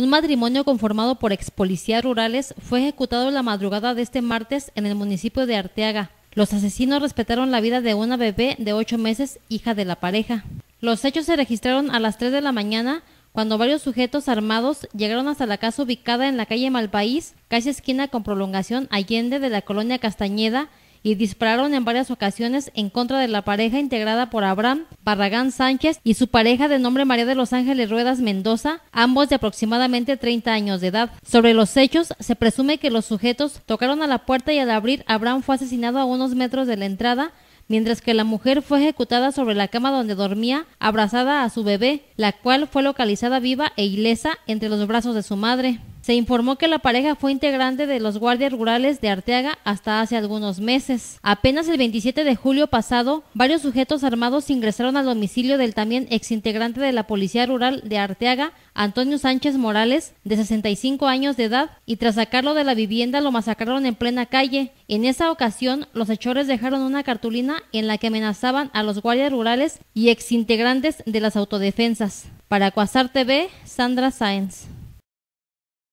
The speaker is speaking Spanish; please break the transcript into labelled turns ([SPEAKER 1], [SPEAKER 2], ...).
[SPEAKER 1] Un matrimonio conformado por ex policías rurales fue ejecutado la madrugada de este martes en el municipio de Arteaga. Los asesinos respetaron la vida de una bebé de ocho meses, hija de la pareja. Los hechos se registraron a las 3 de la mañana cuando varios sujetos armados llegaron hasta la casa ubicada en la calle Malpaís, casi esquina con prolongación Allende de la colonia Castañeda, y dispararon en varias ocasiones en contra de la pareja integrada por Abraham Barragán Sánchez y su pareja de nombre María de los Ángeles Ruedas Mendoza, ambos de aproximadamente 30 años de edad. Sobre los hechos, se presume que los sujetos tocaron a la puerta y al abrir Abraham fue asesinado a unos metros de la entrada, mientras que la mujer fue ejecutada sobre la cama donde dormía, abrazada a su bebé, la cual fue localizada viva e ilesa entre los brazos de su madre. Se informó que la pareja fue integrante de los guardias rurales de Arteaga hasta hace algunos meses. Apenas el 27 de julio pasado, varios sujetos armados ingresaron al domicilio del también exintegrante de la Policía Rural de Arteaga, Antonio Sánchez Morales, de 65 años de edad, y tras sacarlo de la vivienda lo masacraron en plena calle. En esa ocasión, los hechores dejaron una cartulina en la que amenazaban a los guardias rurales y exintegrantes de las autodefensas. Para Cuasar TV, Sandra Sáenz.